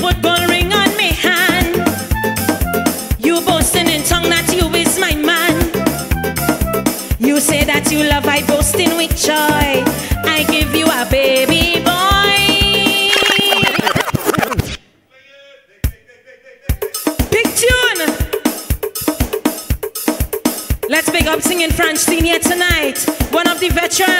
football ring on me hand. You boasting in tongue that you is my man. You say that you love, I boasting with joy. I give you a baby boy. Big tune. Let's big up singing Francine tonight. One of the veterans.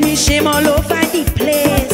Me shame all over the place.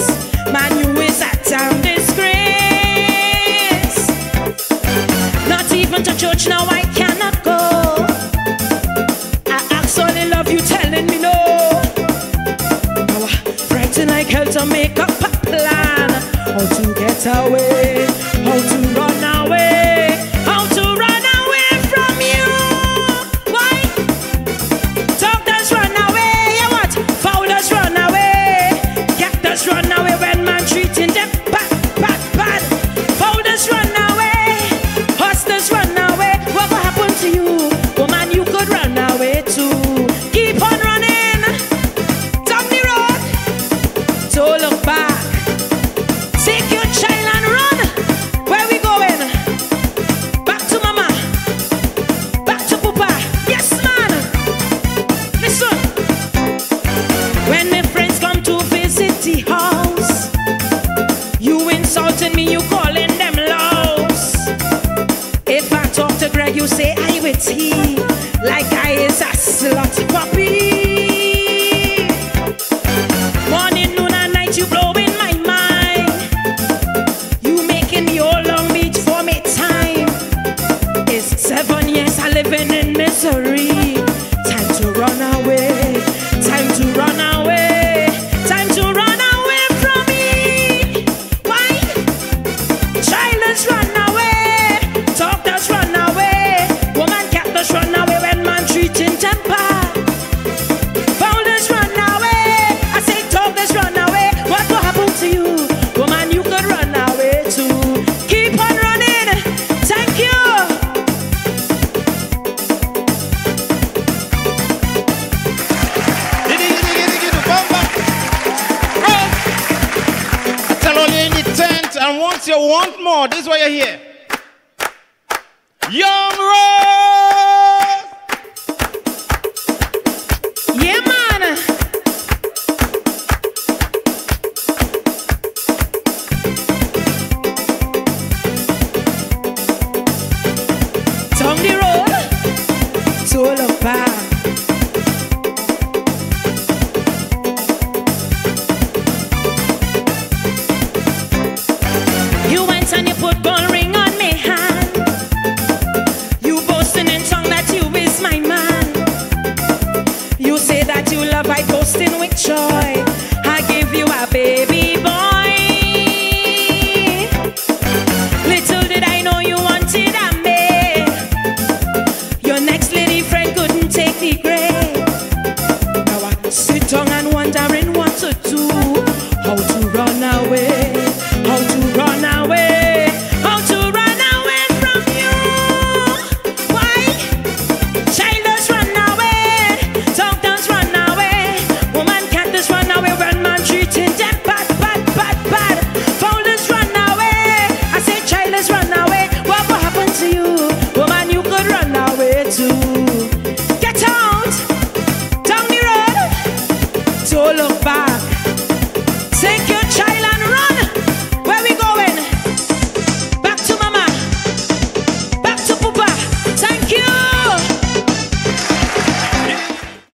like You want more. This is why you're here. Young Road! joy.